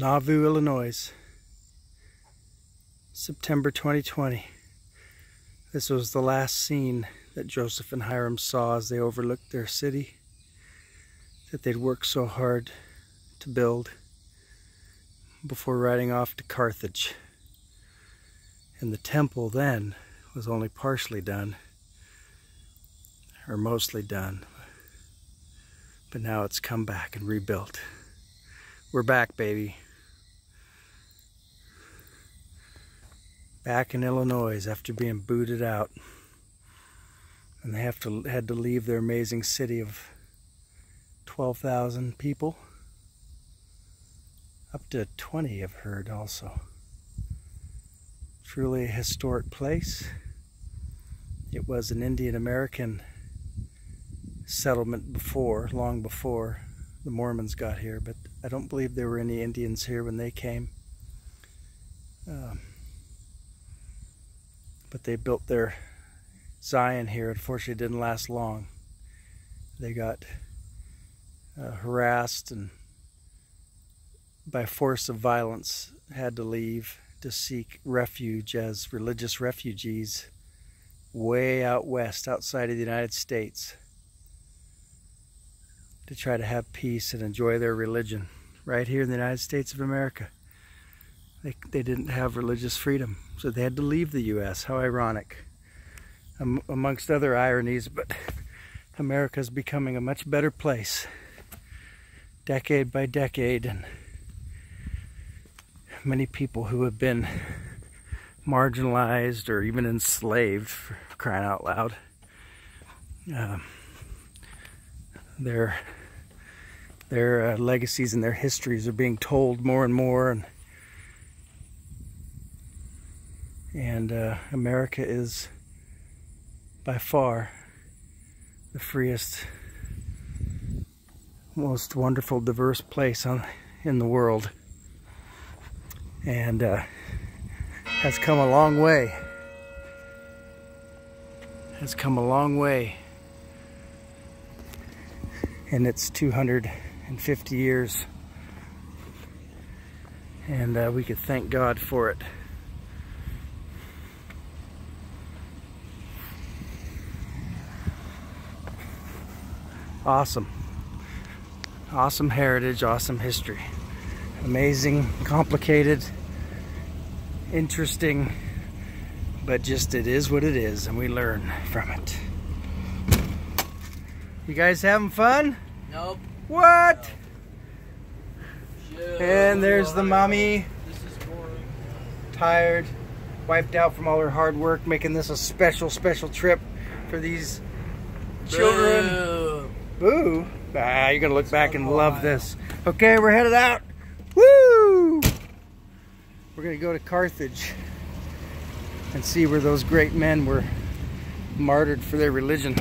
Nauvoo, Illinois, September 2020. This was the last scene that Joseph and Hyrum saw as they overlooked their city that they'd worked so hard to build before riding off to Carthage. And the temple then was only partially done, or mostly done, but now it's come back and rebuilt. We're back, baby. Back in Illinois after being booted out. And they have to had to leave their amazing city of 12,000 people. Up to 20 I've heard also. Truly a historic place. It was an Indian American settlement before, long before the Mormons got here, but I don't believe there were any Indians here when they came. Um, but they built their Zion here. Unfortunately, it didn't last long. They got uh, harassed and by force of violence had to leave to seek refuge as religious refugees way out west outside of the United States to try to have peace and enjoy their religion right here in the United States of America. They, they didn't have religious freedom, so they had to leave the U.S. How ironic. Um, amongst other ironies, but America is becoming a much better place decade by decade, and many people who have been marginalized or even enslaved, for crying out loud, uh, they're their uh, legacies and their histories are being told more and more and and uh, America is by far the freest most wonderful diverse place on in the world and uh, has come a long way has come a long way in its 250 years. And uh, we could thank God for it. Awesome. Awesome heritage, awesome history. Amazing, complicated, interesting, but just it is what it is and we learn from it. You guys having fun? Nope. What? And there's the mommy. This is boring. Tired, wiped out from all her hard work, making this a special, special trip for these children. Boo. Ah, you're gonna look back and love this. Okay, we're headed out. Woo! We're gonna go to Carthage and see where those great men were martyred for their religion.